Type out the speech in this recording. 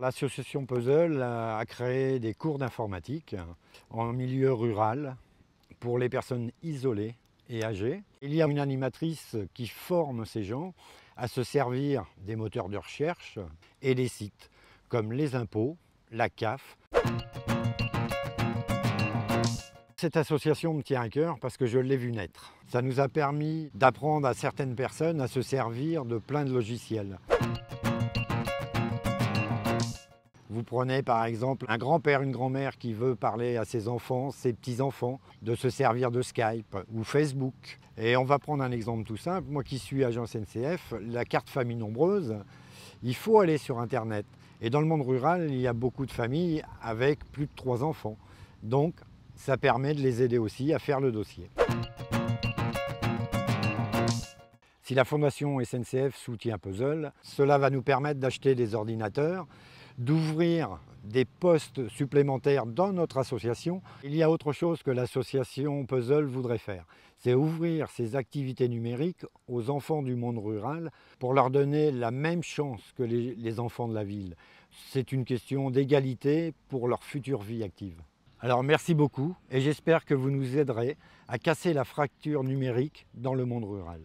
L'association Puzzle a créé des cours d'informatique en milieu rural pour les personnes isolées et âgées. Il y a une animatrice qui forme ces gens à se servir des moteurs de recherche et des sites comme les impôts, la CAF. Cette association me tient à cœur parce que je l'ai vu naître. Ça nous a permis d'apprendre à certaines personnes à se servir de plein de logiciels. Vous prenez par exemple un grand-père, une grand-mère qui veut parler à ses enfants, ses petits-enfants, de se servir de Skype ou Facebook. Et on va prendre un exemple tout simple. Moi qui suis agent SNCF, la carte famille nombreuse, il faut aller sur Internet. Et dans le monde rural, il y a beaucoup de familles avec plus de trois enfants. Donc, ça permet de les aider aussi à faire le dossier. Si la fondation SNCF soutient Puzzle, cela va nous permettre d'acheter des ordinateurs, d'ouvrir des postes supplémentaires dans notre association. Il y a autre chose que l'association Puzzle voudrait faire, c'est ouvrir ses activités numériques aux enfants du monde rural pour leur donner la même chance que les, enfants de la ville. C'est une question d'égalité pour leur future vie active. Alors merci beaucoup et j'espère que vous nous aiderez à casser la fracture numérique dans le monde rural.